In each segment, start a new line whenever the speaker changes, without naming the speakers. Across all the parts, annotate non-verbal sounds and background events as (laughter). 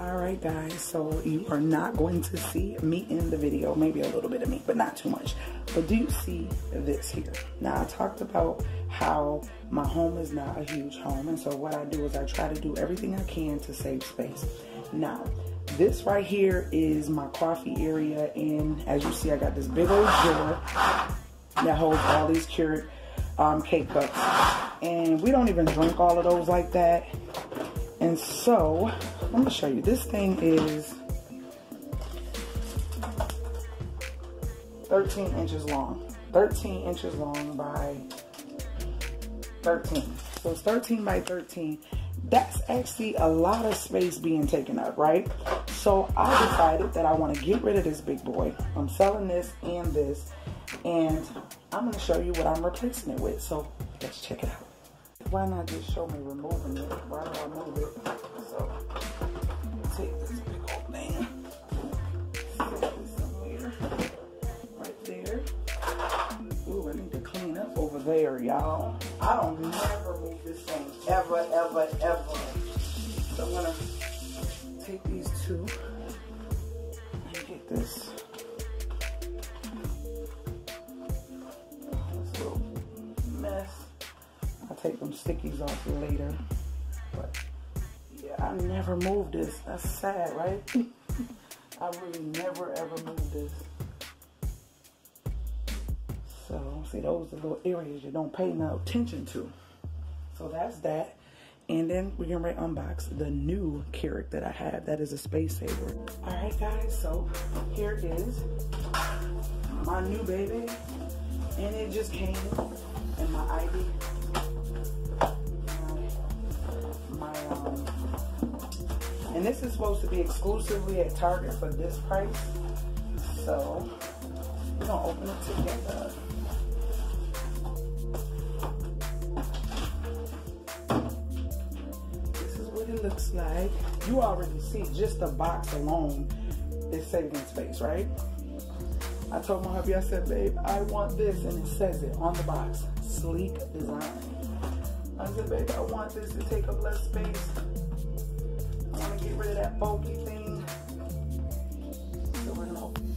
All right, guys, so you are not going to see me in the video, maybe a little bit of me, but not too much. But do you see this here? Now, I talked about how my home is not a huge home, and so what I do is I try to do everything I can to save space. Now, this right here is my coffee area, and as you see, I got this big old jar that holds all these Keurig um, K-Cups. And we don't even drink all of those like that. And so, I'm gonna show you. This thing is 13 inches long. 13 inches long by 13. So it's 13 by 13. That's actually a lot of space being taken up, right? So I decided that I want to get rid of this big boy. I'm selling this and this. And I'm going to show you what I'm replacing it with. So let's check it out. Why not just show me removing it? Why do I move it? So take this big old thing. Somewhere. Right there. Ooh, I need to clean up over there, y'all. I don't never move this thing. Ever, ever, ever. So I'm to take these two and get this take them stickies off later. But yeah, I never moved this. That's sad, right? (laughs) I really never ever moved this. So see, those are the little areas you don't pay no attention to. So that's that. And then we're gonna unbox the new Keurig that I have. That is a space saver. All right, guys. So here is my new baby, and it just came in my ID And this is supposed to be exclusively at Target for this price. So we're gonna open it together. This is what it looks like. You already see just the box alone is saving space, right? I told my hubby, I said, babe, I want this, and it says it on the box, sleek design. I said, I want this to take up less space I want to get rid of that bulky thing. So we're gonna open.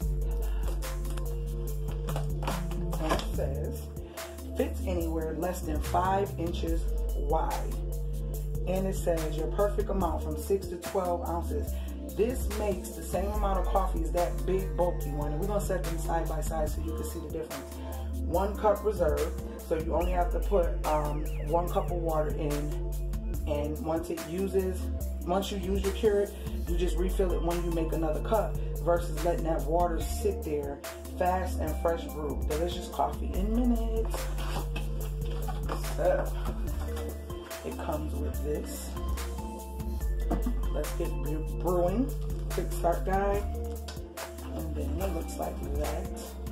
And it says, fits anywhere less than five inches wide. And it says your perfect amount from six to 12 ounces. This makes the same amount of coffee as that big bulky one. And we're gonna set them side by side so you can see the difference. One cup reserve, so you only have to put um, one cup of water in. And once it uses once you use your Keurig, you just refill it when you make another cup versus letting that water sit there fast and fresh brew. Delicious coffee in minutes. So, it comes with this. Let's get brewing. Quick start guide. And then it looks like that.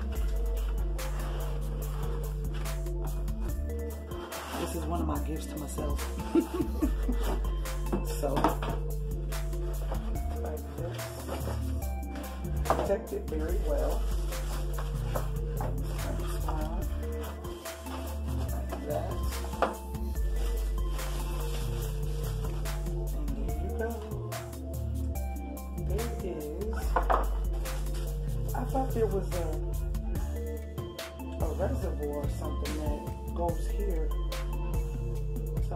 This is one of my gifts to myself. (laughs) So, like this. Protect it very well.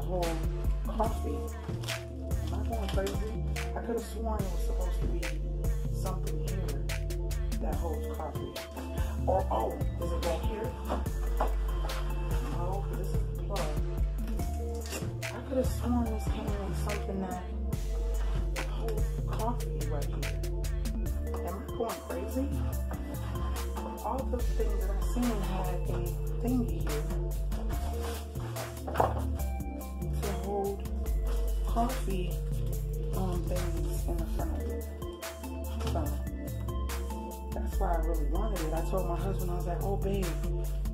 To hold coffee going crazy? I could have sworn it was supposed to be something here that holds coffee. Or, oh, is it back here? No, this is the plug. I could have sworn this came with something that holds coffee right here. Am I going crazy? All the things that I've seen had a thingy here coffee um, things in the front on. That's why I really wanted it. I told my husband, I was like, oh, babe,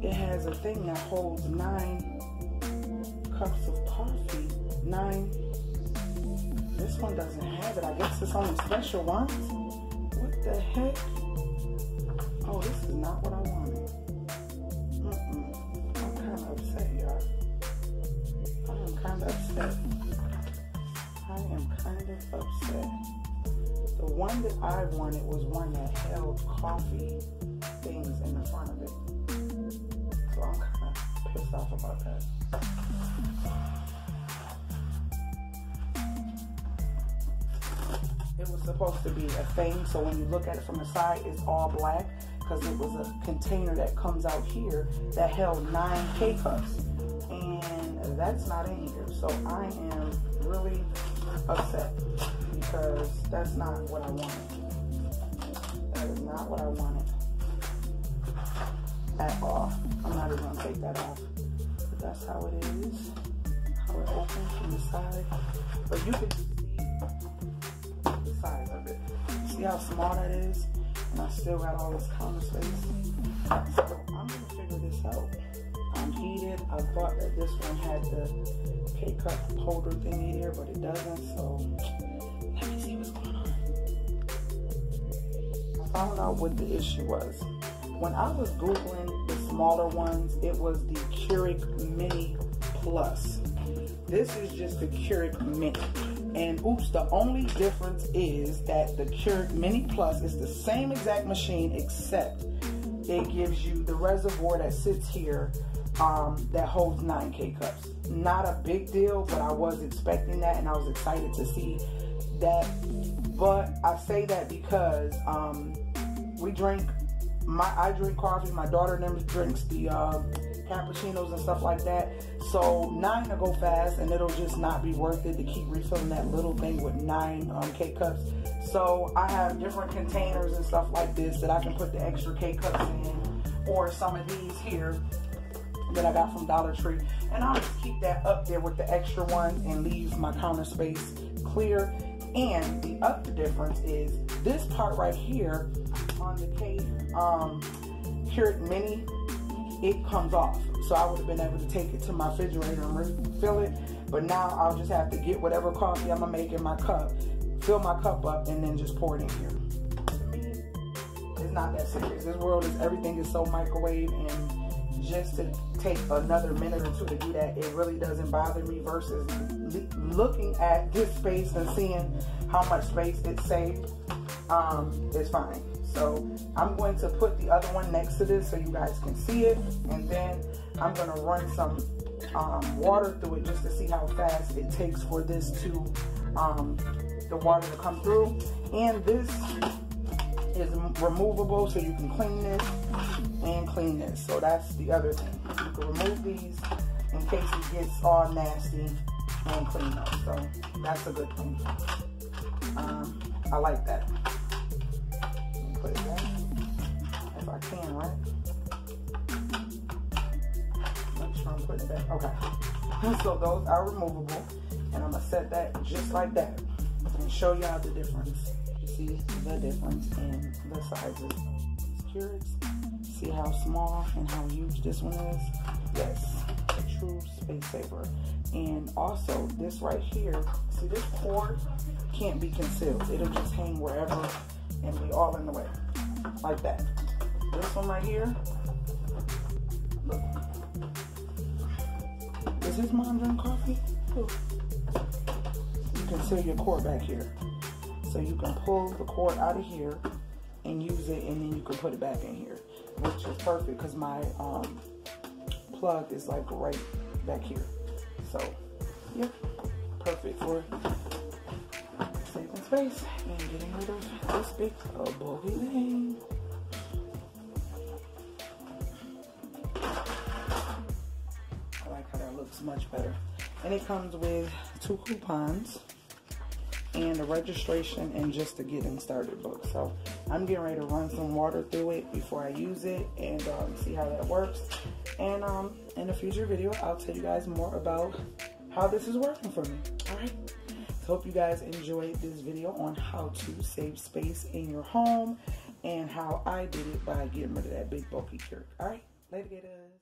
it has a thing that holds nine cups of coffee. Nine. This one doesn't have it. I guess it's only special ones. What the heck? Oh, this is not what I wanted. Mm -mm. I'm kind of upset, y'all. I'm kind of upset. One that I wanted was one that held coffee things in the front of it. So I'm kind of pissed off about that. It was supposed to be a thing, so when you look at it from the side, it's all black because it was a container that comes out here that held nine K-cups. And that's not in here. So I am really upset because that's not what I wanted. That is not what I wanted at all. I'm not even gonna take that off. But that's how it is. How it opens from the side. But you can see the size of it. See how small that is? And I still got all this counter space. So I'm gonna figure this out. Heated. I thought that this one had the K-cup holder thingy here, but it doesn't. So let me see what's going on. I found out what the issue was. When I was Googling the smaller ones, it was the Keurig Mini Plus. This is just the Keurig Mini. And oops, the only difference is that the Keurig Mini Plus is the same exact machine except it gives you the reservoir that sits here um, that holds 9 K cups. Not a big deal, but I was expecting that and I was excited to see that. But I say that because um, we drink, my I drink coffee, my daughter drinks the uh, cappuccinos and stuff like that. So nine will go fast and it'll just not be worth it to keep refilling that little thing with nine um, K cups. So I have different containers and stuff like this that I can put the extra K cups in or some of these here that I got from Dollar Tree. And I'll just keep that up there with the extra one and leave my counter space clear. And the other difference is this part right here on the K um, Keurig Mini, it comes off. So I would have been able to take it to my refrigerator and refill it. But now I'll just have to get whatever coffee I'm gonna make in my cup, fill my cup up, and then just pour it in here. It's not that serious. This world is everything is so microwave and just to take another minute or two to do that, it really doesn't bother me versus looking at this space and seeing how much space it saved um, fine. So I'm going to put the other one next to this so you guys can see it. And then I'm going to run some um, water through it just to see how fast it takes for this to, um, the water to come through. And this is removable so you can clean this and clean this. So that's the other thing. You can remove these in case it gets all nasty and clean up. So that's a good thing. Um, I like that. Put it back if I can, right? Make sure I'm putting it back. Okay. So those are removable. And I'm going to set that just like that and show y'all the difference see the difference in the sizes. Keurigs, see how small and how huge this one is? Yes, a true space saver. And also this right here, see this cord can't be concealed. It'll just hang wherever and be all in the way, like that. This one right here, look. Does his mom drink coffee? Look. You can see your cord back here. So you can pull the cord out of here and use it and then you can put it back in here, which is perfect because my um, plug is like right back here. So yeah, perfect for saving space and getting rid of this big uh, bulky thing. I like how that looks much better. And it comes with two coupons and the registration and just the getting started book. So I'm getting ready to run some water through it before I use it and um, see how that works. And um, in a future video, I'll tell you guys more about how this is working for me. All right. So hope you guys enjoyed this video on how to save space in your home and how I did it by getting rid of that big bulky jerk. All right. Later, gators.